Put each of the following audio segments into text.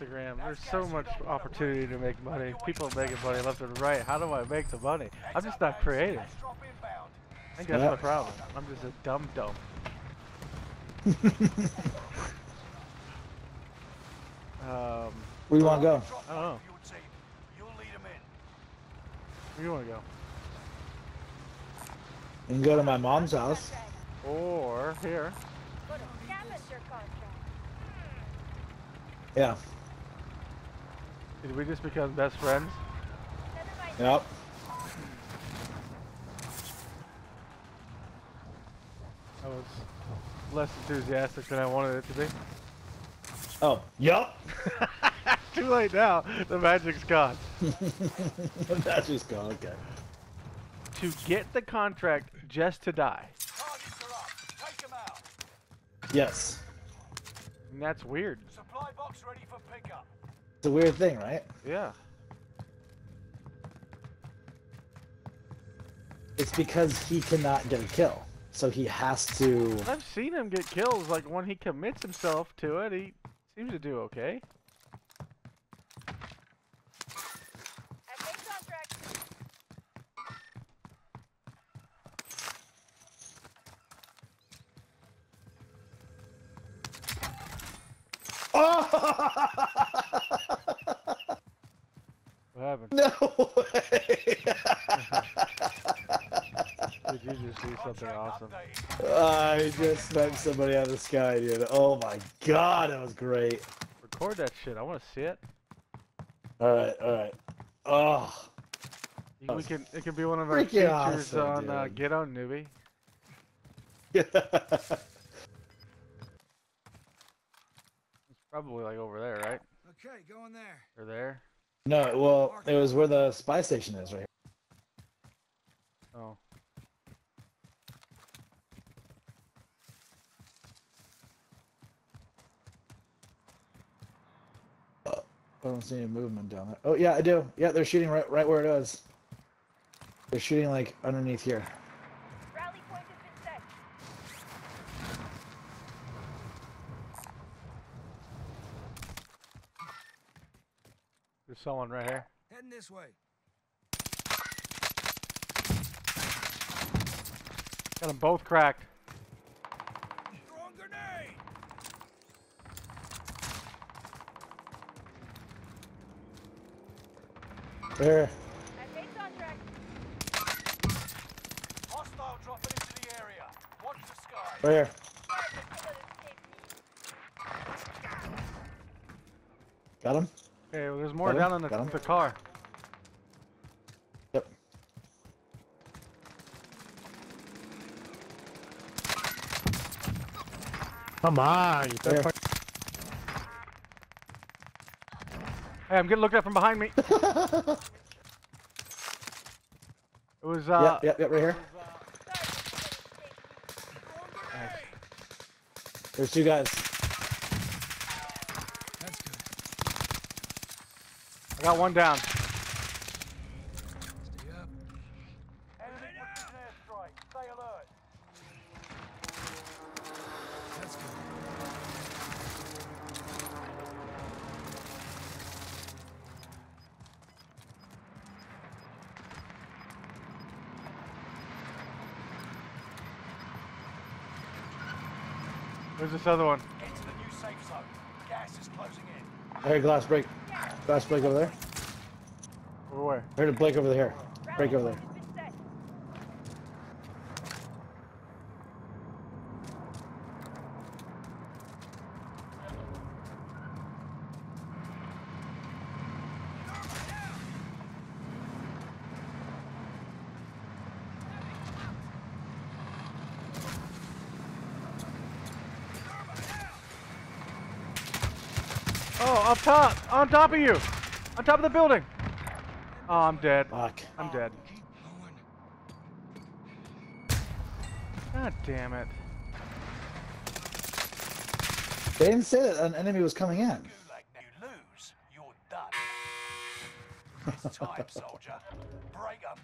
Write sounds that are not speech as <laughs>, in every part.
Instagram. There's so much opportunity to make money. People are making money left and right. How do I make the money? I'm just not creative. I think that's Yeah. my problem. I'm just a dumb dumb. <laughs> um, Where you want to go? I don't know. Where you want to go? You can go to my mom's house. Or here. What a scavenger contract. Yeah. Did we just become best friends? Yep. I was less enthusiastic than I wanted it to be. Oh. Yup. <laughs> Too late now. The magic's gone. <laughs> That's just gone. Okay. To get the contract just to die. Yes. And that's weird. Supply box ready for pickup. It's a weird thing, right? Yeah. It's because he cannot get a kill. So he has to. I've seen him get kills. Like when he commits himself to it, he seems to do okay. FA <laughs> contract. What happened? No way! Did you just see something awesome? I just sniped somebody out of the sky, dude. Oh my god, that was great. Record that shit. I want to see it. Alright, alright. Oh. We can. It can be one of our Freaking features awesome, on uh. Get On Newbie. Yeah. <laughs> It's probably like over there, right? Okay, going there. Or there. no, well, it was where the spy station is right here. Oh. Don't see any movement down there. Oh yeah, I do. Yeah, they're shooting right right where it is. They're shooting like underneath here. Rally point has been set. There's someone right here. Heading this way. Got them both cracked. Throwing grenade. There. FA contract. Hostile dropping into the area. Watch the sky. Right here. Sorry, just to let it escape me. Got him? Okay, well, there's more Got him? down in the, Got him? the car. Yep. Come on, you There. third Hey, I'm getting looked at from behind me. <laughs> it was uh. yep, yep, yep, right here. Sorry, just to let it escape me. There's two guys. That's good. I got one down. There's this other one. Get to the new safe zone. Gas is closing in. I heard glass break. Glass break over there. Over where? I heard a break over there. Break over there. Up top! On top of you! On top of the building! Oh, I'm dead. Fuck. I'm dead. God damn it. They didn't say that an enemy was coming in. You lose, you're done. It's <laughs> time, soldier. Break 'em.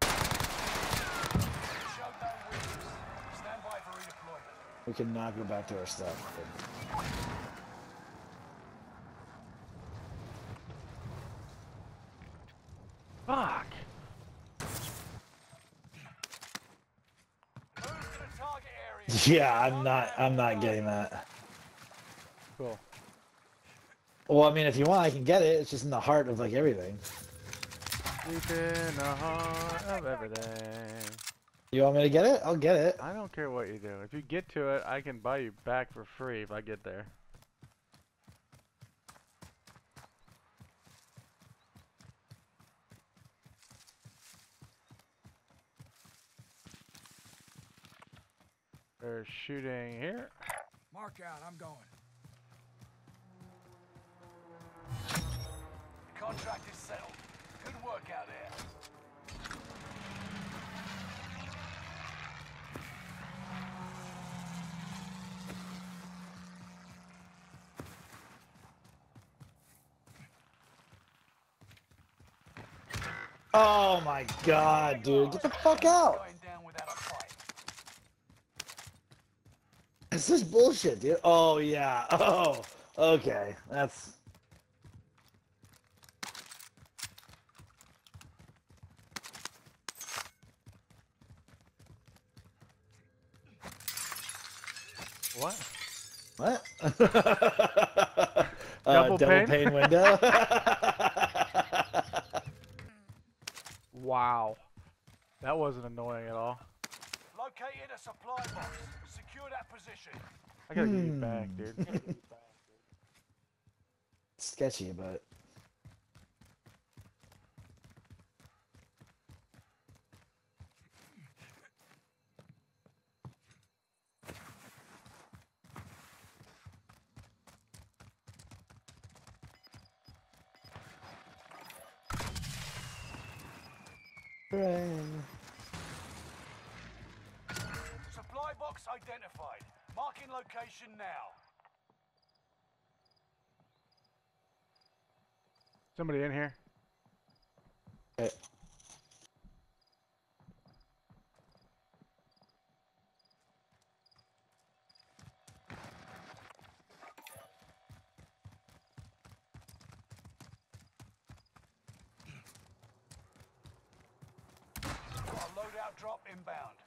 Show no weakness. Stand by for redeployment. We cannot go back to our stuff. <laughs> Yeah, I'm not. I'm not getting that. Cool. Well, I mean, if you want, I can get it. It's just in the heart of like everything. Deep in the heart of everything. You want me to get it? I'll get it. I don't care what you do. If you get to it, I can buy you back for free if I get there. They're shooting here. Mark out, I'm going. The contract is settled. Good work out there. Oh my god, dude! Get the fuck out! Going down without a fight. It's just bullshit, dude. Oh yeah. <laughs> Oh, okay. That's. What? What? <laughs> Double uh, double pane? pane window. <laughs> Wow. That wasn't annoying at all. Located a supply box. Secure that position. I gotta get you back, Hmm. dude. Sketchy, but Hooray. Supply box identified. Marking location now. Somebody in here. Okay. Got a loadout drop inbound.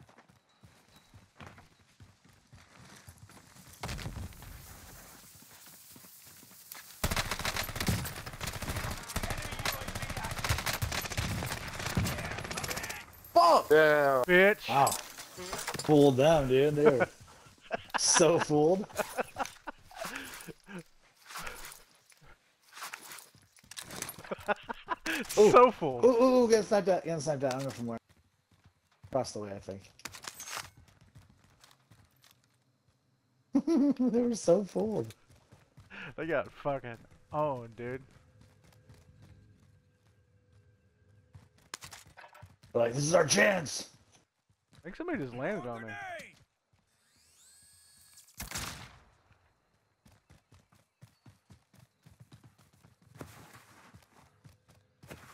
Yeah. Bitch. Wow. Fooled them, dude. They were <laughs> so fooled. <laughs> so fooled. Ooh, ooh, ooh, get sniped out. Get sniped out. I don't know from where. Across the way, I think. <laughs> they were so fooled. They got fucking owned, dude. Like, this is our chance. I think somebody just landed on me.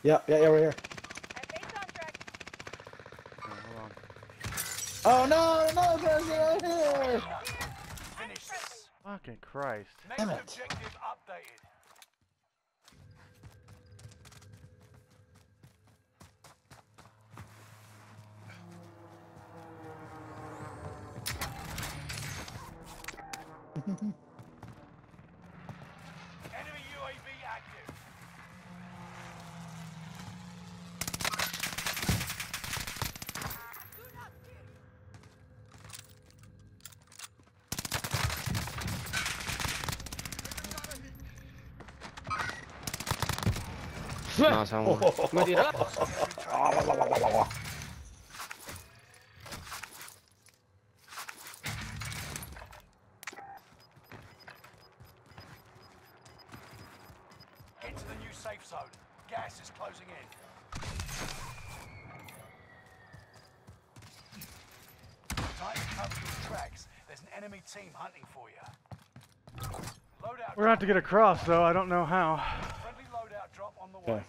Yeah, yeah, yeah, we're here. At base on track. Oh, hold. No, no, guys, they're right here. Fucking Christ. Damn it. Enemy UAV active. Nasaan <laughs> <laughs> Mä enemy team hunting for you. Loadout We're gonna have to get across, though. I don't know how. Friendly loadout drop on the way. Okay.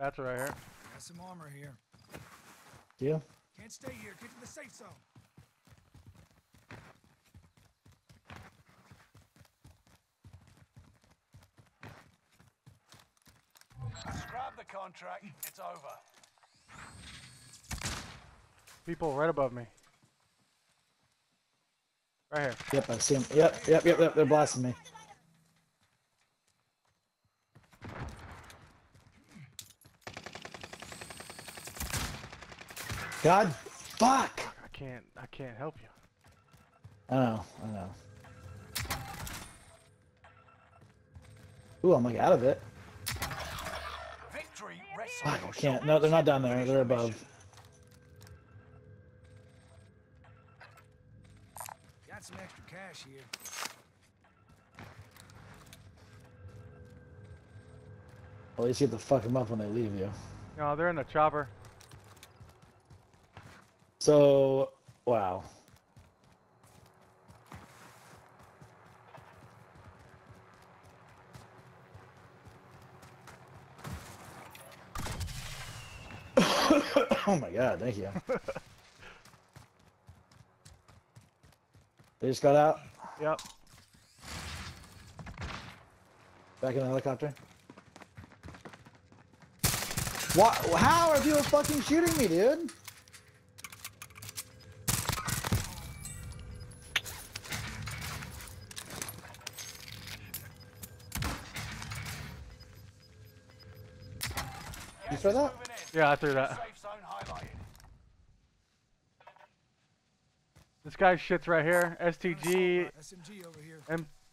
That's right here. Got some armor here. You? Can't stay here. Get to the safe zone. Scrap the contract. It's over. People right above me. Right here. Yep, I see him. Yep, yep, yep, yep. They're blasting me. God, fuck. I can't. I can't help you. I know, I know. Ooh, I'm like out of it. Victory rests Fuck, I can't. No, they're not down there. They're above. Got some extra cash here. At least you have to fuck them up when they leave you. No, they're in the chopper. So, wow. <coughs> oh my god, thank you. <laughs> they just got out, Yep. back in the helicopter. What? How are people fucking shooting me, dude? You Gas saw is that? Yeah, I threw that. Safe zone highlighted. This guy shit's right here. STG SMG over here.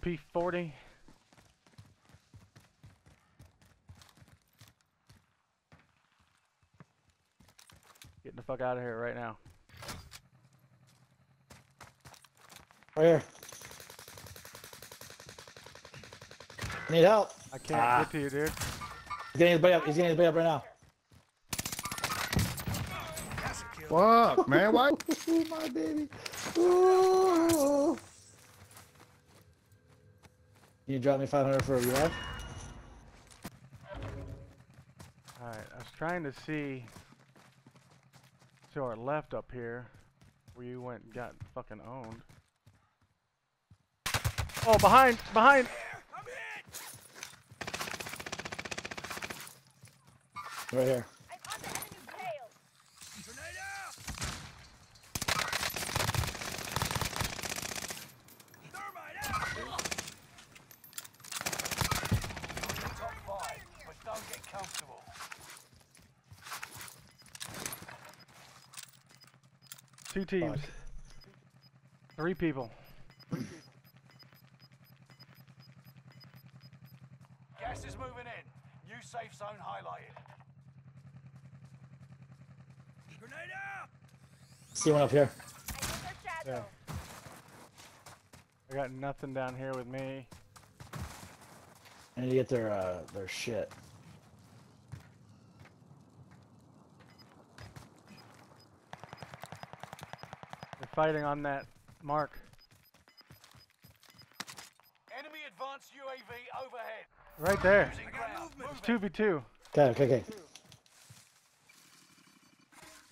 MP40. Getting the fuck out of here right now. Right here. Need help. I can't Ah. get to you, dude. He's getting his buddy up. He's getting his buddy up right now. That's a kill. Fuck, <laughs> man. Why? Ooh, my baby. Ooh. Can you drop me 500 for a revive? Alright, I was trying to see to our left up here where you went and got fucking owned. Oh, behind! Behind! I'm hit. Right here. I'm on the enemy tail. Grenade out. Thermite out. Top five, but don't get comfortable. Two teams. Fuck. Three people. Gas is moving in. New safe zone highlighted. Grenade out. See one up here. I hit. I got nothing down here with me. I need to get their uh, their shit. Fighting on that mark. Enemy advanced UAV overhead. Right there. Losing I got ground. movement. Move it. 2v2. Okay, okay, okay.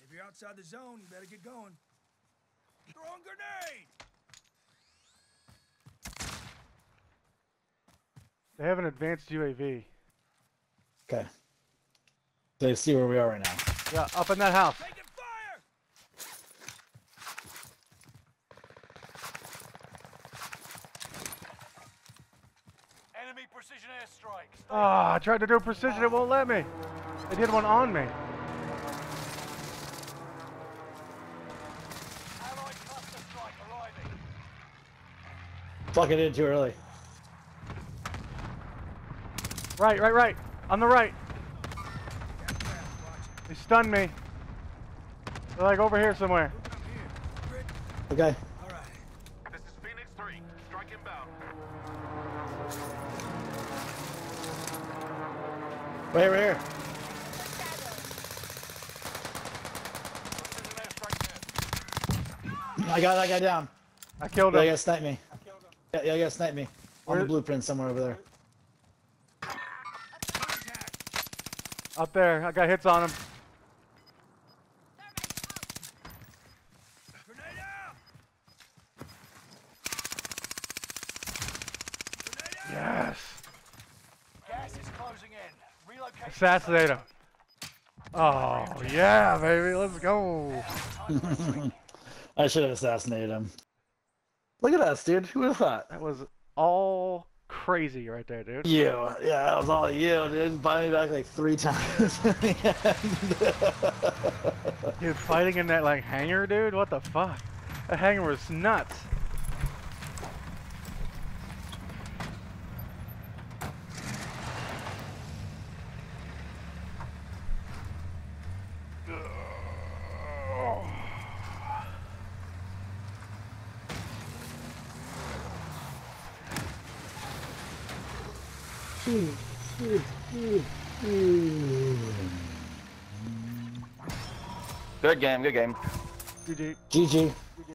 If you're outside the zone, you better get going. Throwing grenade. They have an advanced UAV. Okay. They see where we are right now. Yeah, up in that house. Taking fire. Enemy precision airstrike. Stay Ah, I tried to do precision, it won't let me. They did one on me. Allied cluster strike arriving. Fuck, I did too early. Right, right, right. On the right. Got crap. Watch They stunned me. They're like over here somewhere. it. I'm here. Grit. Okay. Right here, right here. Precision airstrike there. I got that guy down. I killed Yeah, him. you gotta snipe me. Yeah, yeah, you gotta snipe me. On the blueprint somewhere over there. Up there, I got hits on him. Grenade out! Grenade out! Yes. Gas is closing in. Assassinate him. Oh, yeah, baby. Let's go. <laughs> I should have assassinated him. Look at us, dude. Who would have thought? That was all crazy right there, dude. You. Yeah, that was all you, dude. Buy me back like three times. in the end. Dude, fighting in that like hangar, dude. What the fuck? That hangar was nuts. Good game, good game. GG. GG.